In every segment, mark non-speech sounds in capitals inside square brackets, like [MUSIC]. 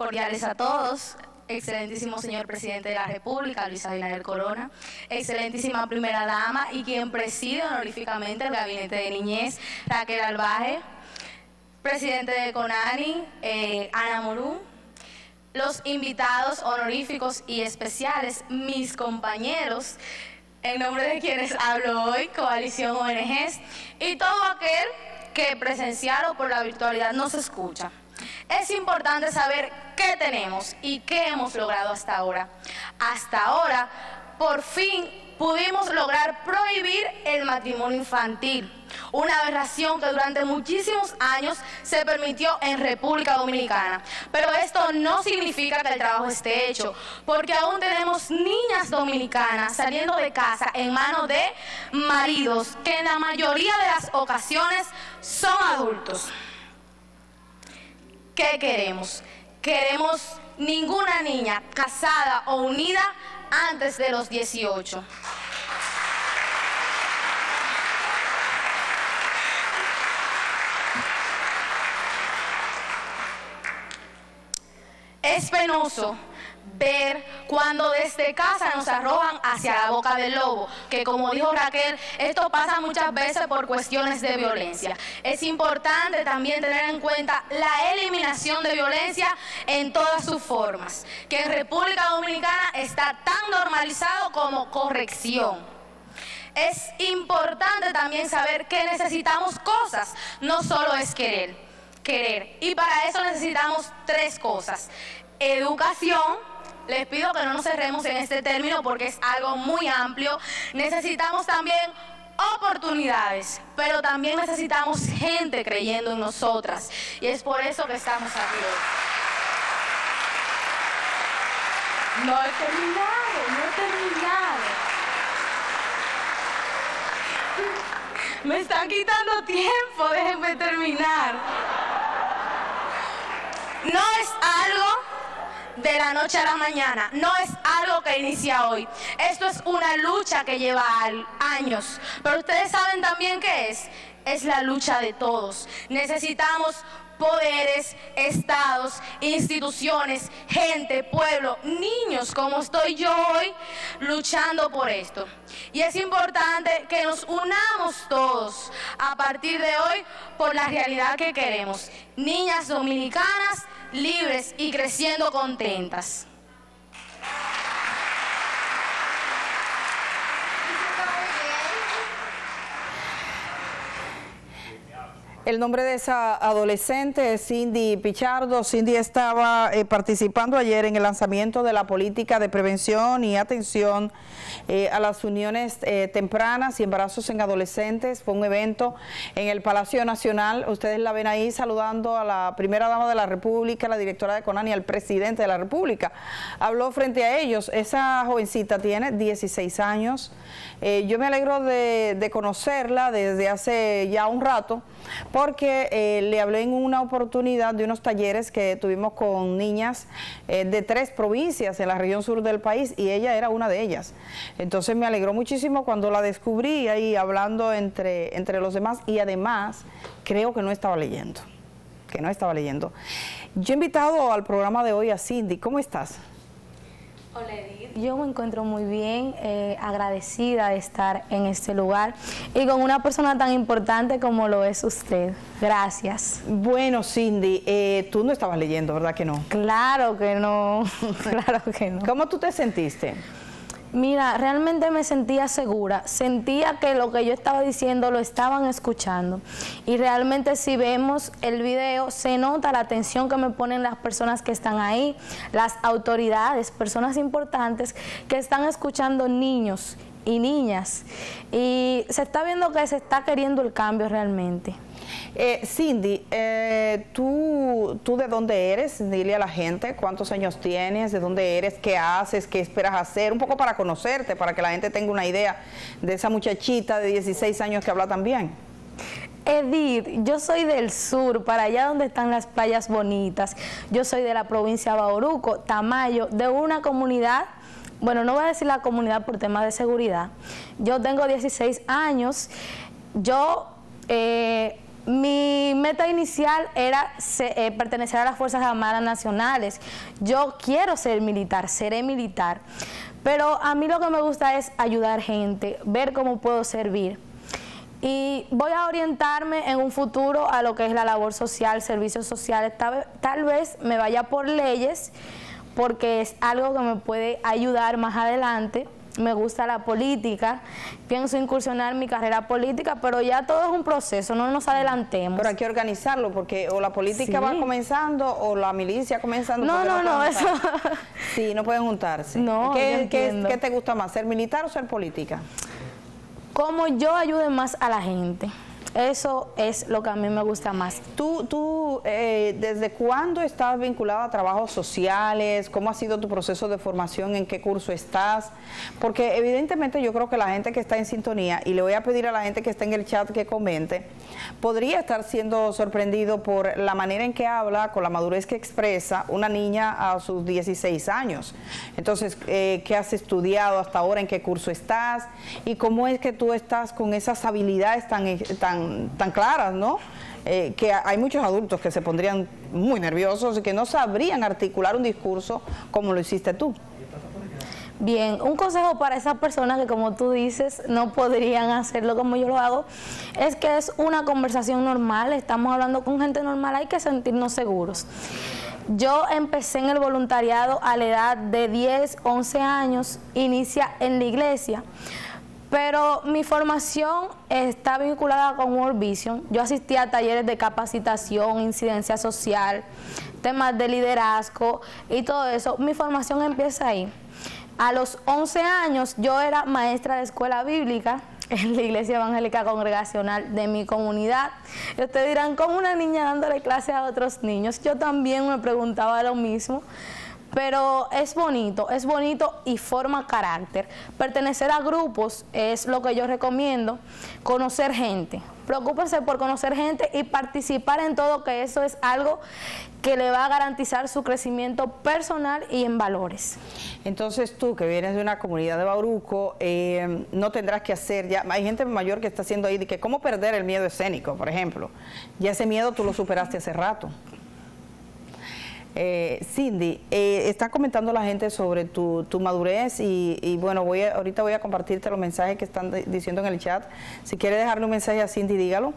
Cordiales a todos. Excelentísimo señor presidente de la República, Luis Abinader Corona, excelentísima primera dama y quien preside honoríficamente el gabinete de niñez, Raquel Albaje, presidente de CONANI, eh, Ana Morú, los invitados honoríficos y especiales, mis compañeros, en nombre de quienes hablo hoy, Coalición ONGs, y todo aquel que presenciar o por la virtualidad nos escucha. Es importante saber qué tenemos y qué hemos logrado hasta ahora. Hasta ahora, por fin pudimos lograr prohibir el matrimonio infantil, una aberración que durante muchísimos años se permitió en República Dominicana. Pero esto no significa que el trabajo esté hecho, porque aún tenemos niñas dominicanas saliendo de casa en manos de maridos que en la mayoría de las ocasiones son adultos. ¿Qué queremos? Queremos ninguna niña casada o unida antes de los 18. Es penoso ver cuando desde casa nos arrojan hacia la boca del lobo, que como dijo Raquel, esto pasa muchas veces por cuestiones de violencia. Es importante también tener en cuenta la eliminación de violencia en todas sus formas, que en República Dominicana está tan normalizado como corrección. Es importante también saber que necesitamos cosas, no solo es querer, querer. Y para eso necesitamos tres cosas. Educación, les pido que no nos cerremos en este término porque es algo muy amplio. Necesitamos también oportunidades, pero también necesitamos gente creyendo en nosotras. Y es por eso que estamos aquí hoy. No he terminado, no he terminado. Me están quitando tiempo, déjenme terminar. No es algo de la noche a la mañana. No es algo que inicia hoy. Esto es una lucha que lleva años. Pero ustedes saben también qué es. Es la lucha de todos. Necesitamos poderes, estados, instituciones, gente, pueblo, niños, como estoy yo hoy, luchando por esto. Y es importante que nos unamos todos a partir de hoy por la realidad que queremos. Niñas dominicanas libres y creciendo contentas. El nombre de esa adolescente es Cindy Pichardo. Cindy estaba eh, participando ayer en el lanzamiento de la política de prevención y atención eh, a las uniones eh, tempranas y embarazos en adolescentes. Fue un evento en el Palacio Nacional. Ustedes la ven ahí saludando a la primera dama de la República, la directora de CONAN y al presidente de la República. Habló frente a ellos. Esa jovencita tiene 16 años. yo me alegro de conocerla desde hace ya un rato porque eh, le hablé en una oportunidad de unos talleres que tuvimos con niñas eh, de tres provincias en la región sur del país y ella era una de ellas. Entonces me alegró muchísimo cuando la descubrí ahí hablando entre, entre los demás y además creo que no estaba leyendo, que no estaba leyendo. Yo he invitado al programa de hoy a Cindy, ¿cómo estás? Hola Edith, yo me encuentro muy bien, eh, agradecida de estar en este lugar y con una persona tan importante como lo es usted. Gracias. Bueno, Cindy, eh, tú no estabas leyendo, ¿verdad que no? Claro que no, [LAUGHS] claro que no. ¿Cómo tú te sentiste? Mira, realmente me sentía segura, sentía que lo que yo estaba diciendo lo estaban escuchando. Y realmente si vemos el video se nota la atención que me ponen las personas que están ahí, las autoridades, personas importantes que están escuchando niños y niñas. Y se está viendo que se está queriendo el cambio realmente. Eh, Cindy, eh, ¿tú, ¿tú de dónde eres? Dile a la gente cuántos años tienes, de dónde eres, qué haces, qué esperas hacer, un poco para conocerte, para que la gente tenga una idea de esa muchachita de 16 años que habla tan bien. Edith, yo soy del sur, para allá donde están las playas bonitas. Yo soy de la provincia de Bauruco, Tamayo, de una comunidad, bueno, no voy a decir la comunidad por temas de seguridad. Yo tengo 16 años, yo... Eh, mi meta inicial era eh, pertenecer a las Fuerzas Armadas Nacionales. Yo quiero ser militar, seré militar. Pero a mí lo que me gusta es ayudar gente, ver cómo puedo servir. Y voy a orientarme en un futuro a lo que es la labor social, servicios sociales. Tal, vez me vaya por leyes porque es algo que me puede ayudar más adelante me gusta la política, pienso incursionar mi carrera política, pero ya todo es un proceso, no nos adelantemos. Pero hay que organizarlo porque o la política va comenzando o la milicia comenzando. No, no, no, eso. [LAUGHS] Sí, no pueden juntarse. No, ¿Qué, ¿Qué te gusta más, ser militar o ser política? Como yo ayude más a la gente. Eso es lo que a mí me gusta más. ¿Tú, tú eh, desde cuándo estás vinculado a trabajos sociales? ¿Cómo ha sido tu proceso de formación? ¿En qué curso estás? Porque evidentemente yo creo que la gente que está en sintonía, y le voy a pedir a la gente que está en el chat que comente, podría estar siendo sorprendido por la manera en que habla, con la madurez que expresa una niña a sus 16 años. Entonces, eh, ¿qué has estudiado hasta ahora? ¿En qué curso estás? ¿Y cómo es que tú estás con esas habilidades tan, tan tan, claras, ¿no? Eh, que hay muchos adultos que se pondrían muy nerviosos y que no sabrían articular un discurso como lo hiciste tú. Bien, un consejo para esas personas que como tú dices no podrían hacerlo como yo lo hago, es que es una conversación normal, estamos hablando con gente normal, hay que sentirnos seguros. Yo empecé en el voluntariado a la edad de 10, 11 años, inicia en la iglesia. Pero mi formación está vinculada con World Vision. Yo asistí a talleres de capacitación, incidencia social, temas de liderazgo y todo eso. Mi formación empieza ahí. A los 11 años yo era maestra de escuela bíblica [LAUGHS] en la iglesia evangélica congregacional de mi comunidad. Ustedes dirán, ¿cómo una niña dándole clase a otros niños? Yo también me preguntaba lo mismo. Pero es bonito, es bonito y forma carácter. Pertenecer a grupos es lo que yo recomiendo, conocer gente. Preocúpense por conocer gente y participar en todo, que eso es algo que le va a garantizar su crecimiento personal y en valores. Entonces tú que vienes de una comunidad de Bauruco, eh, no tendrás que hacer ya, hay gente mayor que está haciendo ahí de que cómo perder el miedo escénico, por ejemplo. Ya ese miedo tú lo superaste hace rato. Eh, Cindy, eh, está comentando la gente sobre tu, madurez y, bueno, voy ahorita voy a compartirte los mensajes que están diciendo en el chat. Si quieres dejarle un mensaje a Cindy, dígalo.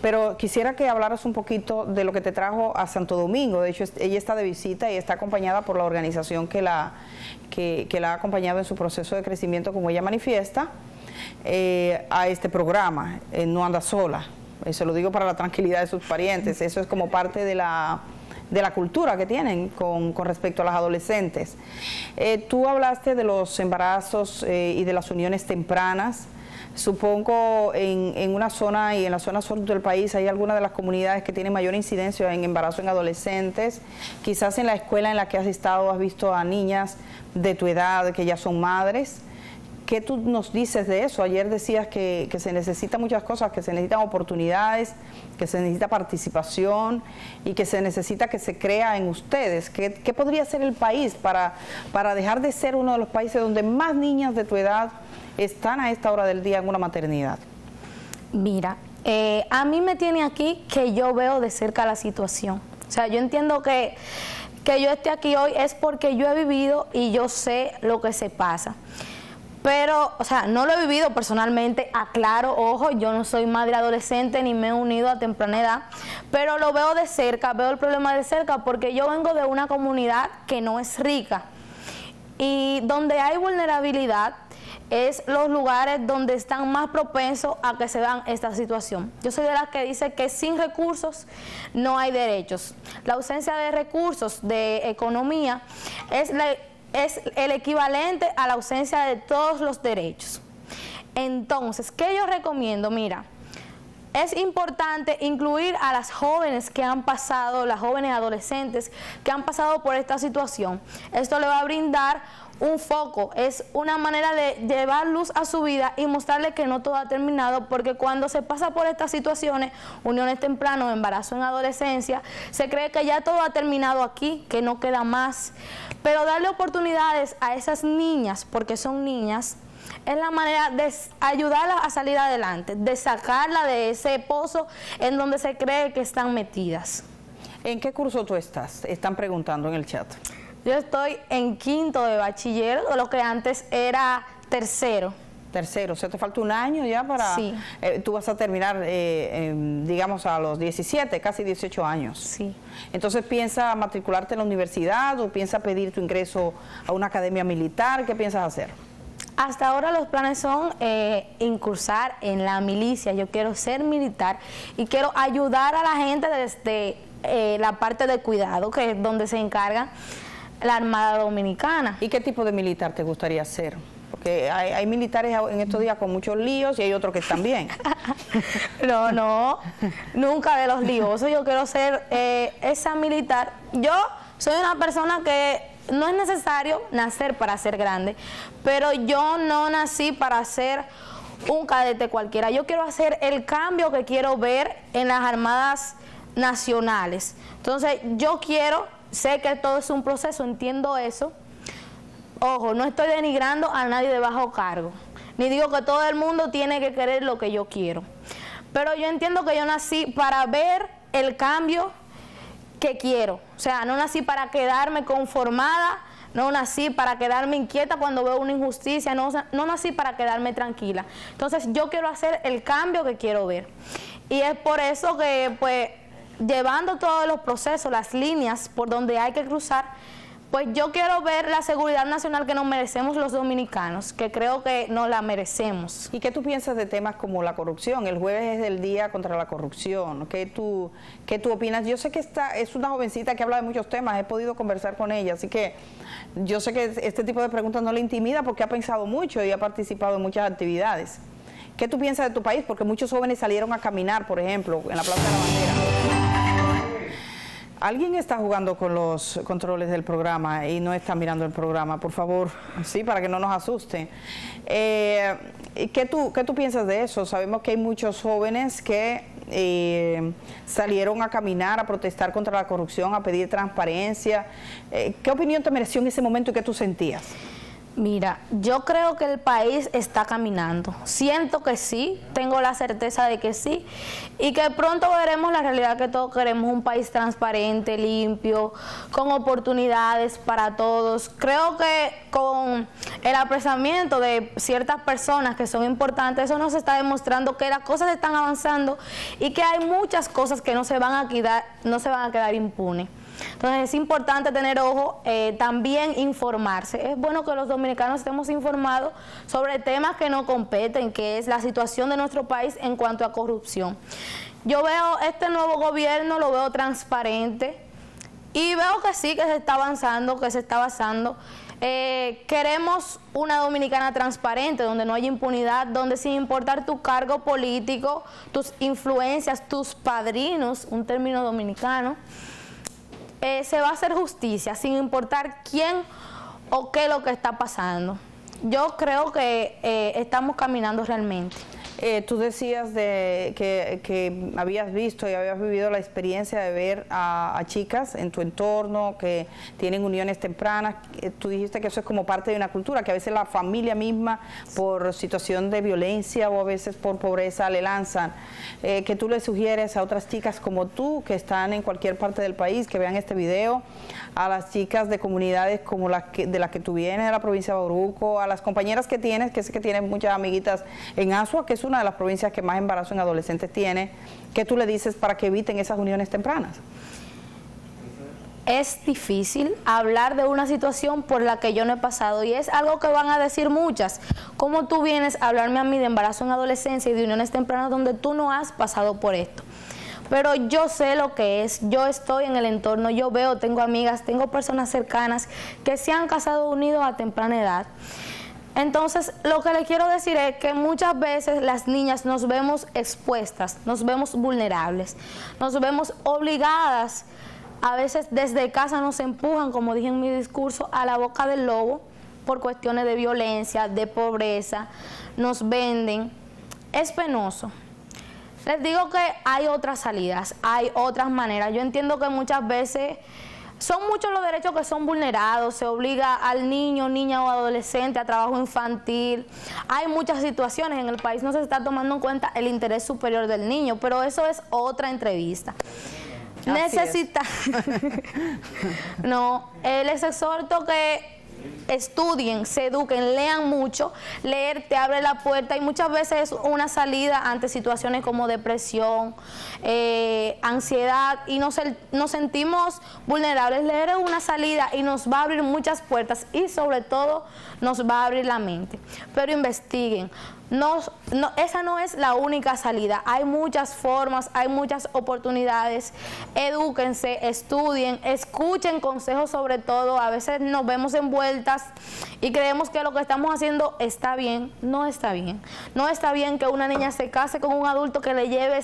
Pero quisiera que hablaras un poquito de lo que te trajo a Santo Domingo. De hecho, ella está de visita y está acompañada por la organización que la, que, la ha acompañado en su proceso de crecimiento, como ella manifiesta, eh, a este programa. Eh, no anda sola. Eso lo digo para la tranquilidad de sus parientes. Eso es como parte de la de la cultura que tienen con, respecto a las adolescentes. Eh, tú hablaste de los embarazos eh, y de las uniones tempranas. Supongo en, en, una zona y en la zona sur del país hay algunas de las comunidades que tienen mayor incidencia en embarazo en adolescentes. Quizás en la escuela en la que has estado has visto a niñas de tu edad que ya son madres. ¿Qué tú nos dices de eso? Ayer decías que, se necesitan muchas cosas, que se necesitan oportunidades, que se necesita participación y que se necesita que se crea en ustedes. ¿Qué, podría ser el país para, para dejar de ser uno de los países donde más niñas de tu edad están a esta hora del día en una maternidad? Mira, eh, a mí me tiene aquí que yo veo de cerca la situación. O sea, yo entiendo que, que yo esté aquí hoy es porque yo he vivido y yo sé lo que se pasa. Pero, o sea, no lo he vivido personalmente, aclaro, ojo, yo no soy madre adolescente ni me he unido a temprana edad, pero lo veo de cerca, veo el problema de cerca porque yo vengo de una comunidad que no es rica y donde hay vulnerabilidad es los lugares donde están más propensos a que se dan esta situación. Yo soy de las que dice que sin recursos no hay derechos. La ausencia de recursos, de economía, es la es el equivalente a la ausencia de todos los derechos. Entonces, ¿qué yo recomiendo? Mira, es importante incluir a las jóvenes que han pasado, las jóvenes adolescentes que han pasado por esta situación. Esto le va a brindar un foco, es una manera de llevar luz a su vida y mostrarle que no todo ha terminado, porque cuando se pasa por estas situaciones, uniones tempranas, embarazo en adolescencia, se cree que ya todo ha terminado aquí, que no queda más. Pero darle oportunidades a esas niñas, porque son niñas, es la manera de ayudarla a salir adelante, de sacarla de ese pozo en donde se cree que están metidas. ¿En qué curso tú estás? Están preguntando en el chat. Yo estoy en quinto de bachiller, lo que antes era tercero. Tercero, o sea, te falta un año ya para... Sí. Eh, tú vas a terminar, eh, digamos, a los 17, casi 18 años. Sí. Entonces, ¿piensa matricularte en la universidad o piensa pedir tu ingreso a una academia militar? ¿Qué piensas hacer? Hasta ahora los planes son eh, incursar en la milicia. Yo quiero ser militar y quiero ayudar a la gente desde eh, la parte de cuidado, que es donde se encarga la Armada Dominicana. ¿Y qué tipo de militar te gustaría ser? Porque hay, militares en estos días con muchos líos y hay otros que están bien. [LAUGHS] no, no, nunca de los líos. Yo quiero ser eh, esa militar. Yo soy una persona que no es necesario nacer para ser grande, pero yo no nací para ser un cadete cualquiera. Yo quiero hacer el cambio que quiero ver en las armadas nacionales. Entonces, yo quiero, sé que todo es un proceso, entiendo eso. Ojo, no estoy denigrando a nadie de bajo cargo, ni digo que todo el mundo tiene que querer lo que yo quiero. Pero yo entiendo que yo nací para ver el cambio que quiero. O sea, no nací para quedarme conformada, no nací para quedarme inquieta cuando veo una injusticia, no, no nací para quedarme tranquila. Entonces yo quiero hacer el cambio que quiero ver. Y es por eso que, pues, llevando todos los procesos, las líneas por donde hay que cruzar, pues yo quiero ver la seguridad nacional que nos merecemos los dominicanos, que creo que no la merecemos. ¿Y qué tú piensas de temas como la corrupción? El jueves es el día contra la corrupción. ¿Qué tú, qué tú opinas? Yo sé que esta es una jovencita que habla de muchos temas, he podido conversar con ella, así que yo sé que este tipo de preguntas no le intimida porque ha pensado mucho y ha participado en muchas actividades. ¿Qué tú piensas de tu país? Porque muchos jóvenes salieron a caminar, por ejemplo, en la Plaza de la Bandera. Alguien está jugando con los controles del programa y no está mirando el programa, por favor, sí, para que no nos asuste. Eh, ¿qué, tú, ¿Qué tú piensas de eso? Sabemos que hay muchos jóvenes que eh, salieron a caminar, a protestar contra la corrupción, a pedir transparencia. Eh, ¿Qué opinión te mereció en ese momento y qué tú sentías? Mira, yo creo que el país está caminando. Siento que sí, tengo la certeza de que sí, y que pronto veremos la realidad que todos queremos, un país transparente, limpio, con oportunidades para todos. Creo que con el apresamiento de ciertas personas que son importantes, eso nos está demostrando que las cosas están avanzando y que hay muchas cosas que no se van a quedar, no se van a quedar impunes. Entonces es importante tener ojo, eh, también informarse. Es bueno que los dominicanos estemos informados sobre temas que no competen, que es la situación de nuestro país en cuanto a corrupción. Yo veo este nuevo gobierno, lo veo transparente y veo que sí, que se está avanzando, que se está avanzando. Eh, queremos una dominicana transparente, donde no haya impunidad, donde sin importar tu cargo político, tus influencias, tus padrinos, un término dominicano, eh, se va a hacer justicia sin importar quién o qué es lo que está pasando. Yo creo que eh, estamos caminando realmente. Eh, tú decías de que, habías visto y habías vivido la experiencia de ver a, chicas en tu entorno que tienen uniones tempranas. Eh, tú dijiste que eso es como parte de una cultura, que a veces la familia misma, por situación de violencia o a veces por pobreza, le lanzan. Eh, que tú le sugieres a otras chicas como tú, que están en cualquier parte del país, que vean este video, a las chicas de comunidades como las que, de las que tú vienes, de la provincia de Bauruco, a las compañeras que tienes, que sé que tienes muchas amiguitas en Asua, que es una de las provincias que más embarazo en adolescentes tiene, ¿qué tú le dices para que eviten esas uniones tempranas? es difícil hablar de una situación por la que yo no he pasado y es algo que van a decir muchas. ¿Cómo tú vienes a hablarme a mí de embarazo en adolescencia y de uniones tempranas donde tú no has pasado por esto? Pero yo sé lo que es, yo estoy en el entorno, yo veo, tengo amigas, tengo personas cercanas que se han casado unidos a temprana edad entonces, lo que le quiero decir es que muchas veces las niñas nos vemos expuestas, nos vemos vulnerables, nos vemos obligadas, a veces desde casa nos empujan, como dije en mi discurso, a la boca del lobo por cuestiones de violencia, de pobreza, nos venden. Es penoso. Les digo que hay otras salidas, hay otras maneras. Yo entiendo que muchas veces son muchos los derechos que son vulnerados, se obliga al niño, niña o adolescente a trabajo infantil. Hay muchas situaciones en el país, no se está tomando en cuenta el interés superior del niño, pero eso es otra entrevista. Necesita. [LAUGHS] no, les exhorto que estudien, se eduquen, lean mucho. Leer te abre la puerta y muchas veces es una salida ante situaciones como depresión, eh, ansiedad y nos, nos sentimos vulnerables. Leer es una salida y nos va a abrir muchas puertas y sobre todo nos va a abrir la mente. Pero investiguen. No, esa no es la única salida. Hay muchas formas, hay muchas oportunidades. Edúquense, estudien, escuchen consejos sobre todo. A veces nos vemos envueltas y creemos que lo que estamos haciendo está bien. No está bien. No está bien que una niña se case con un adulto que le lleve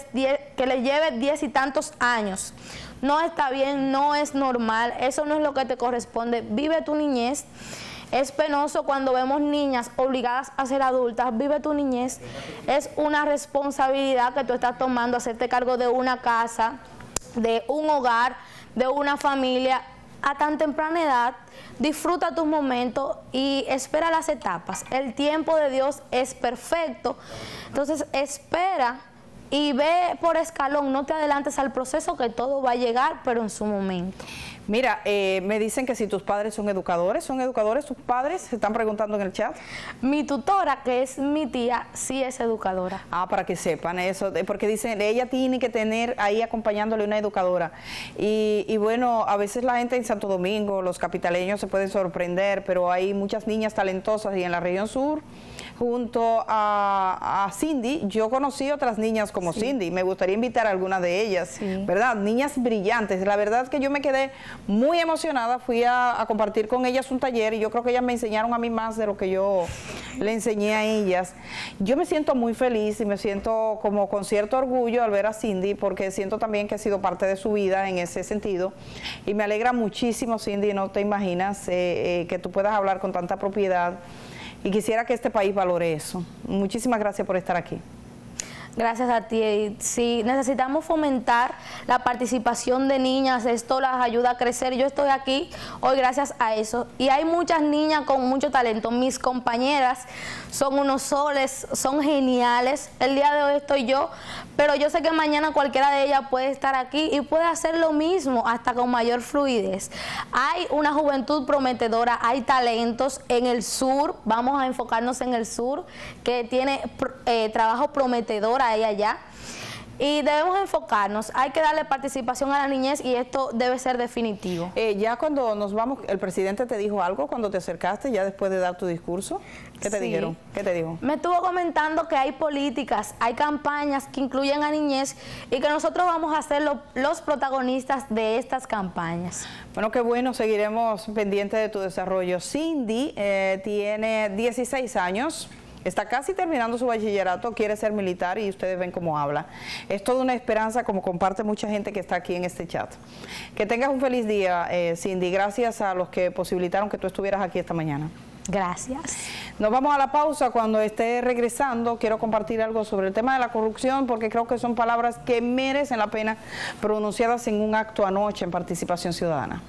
que le lleve diez y tantos años. No está bien, no es normal. Eso no es lo que te corresponde. Vive tu niñez. Es penoso cuando vemos niñas obligadas a ser adultas. Vive tu niñez. Es una responsabilidad que tú estás tomando, hacerte cargo de una casa, de un hogar, de una familia a tan temprana edad. Disfruta tus momentos y espera las etapas. El tiempo de Dios es perfecto. Entonces espera y ve por escalón, no te adelantes al proceso que todo va a llegar, pero en su momento. Mira, eh, me dicen que si tus padres son educadores, ¿son educadores tus padres? Se están preguntando en el chat. Mi tutora, que es mi tía, sí es educadora. Ah, para que sepan eso, porque dicen, ella tiene que tener ahí acompañándole una educadora. Y, y bueno, a veces la gente en Santo Domingo, los capitaleños se pueden sorprender, pero hay muchas niñas talentosas y en la región sur junto a, Cindy, yo conocí otras niñas como Cindy, me gustaría invitar a alguna de ellas, ¿verdad? Niñas brillantes, la verdad es que yo me quedé muy emocionada, fui a, compartir con ellas un taller y yo creo que ellas me enseñaron a mí más de lo que yo le enseñé a ellas. Yo me siento muy feliz y me siento como con cierto orgullo al ver a Cindy porque siento también que he sido parte de su vida en ese sentido. Y me alegra muchísimo Cindy, no te imaginas eh, eh, que tú puedas hablar con tanta propiedad y quisiera que este país valore eso. Muchísimas gracias por estar aquí. Gracias a ti. Sí, necesitamos fomentar la participación de niñas, esto las ayuda a crecer. Yo estoy aquí hoy gracias a eso. Y hay muchas niñas con mucho talento. Mis compañeras son unos soles, son geniales. El día de hoy estoy yo, pero yo sé que mañana cualquiera de ellas puede estar aquí y puede hacer lo mismo, hasta con mayor fluidez. Hay una juventud prometedora, hay talentos en el sur, vamos a enfocarnos en el sur, que tiene eh, trabajo prometedor ahí allá. Y debemos enfocarnos, hay que darle participación a la niñez y esto debe ser definitivo. Eh, ya cuando nos vamos, ¿el presidente te dijo algo cuando te acercaste, ya después de dar tu discurso? ¿Qué te dijeron? ¿Qué te dijo? Me estuvo comentando que hay políticas, hay campañas que incluyen a niñez y que nosotros vamos a ser los protagonistas de estas campañas. Bueno, qué bueno, seguiremos pendientes de tu desarrollo. Cindy eh, tiene 16 años está casi terminando su bachillerato, quiere ser militar y ustedes ven cómo habla. Es toda una esperanza como comparte mucha gente que está aquí en este chat. Que tengas un feliz día, eh, Cindy. Gracias a los que posibilitaron que tú estuvieras aquí esta mañana. Gracias. Nos vamos a la pausa. Cuando esté regresando, quiero compartir algo sobre el tema de la corrupción, porque creo que son palabras que merecen la pena pronunciadas en un acto anoche en participación ciudadana.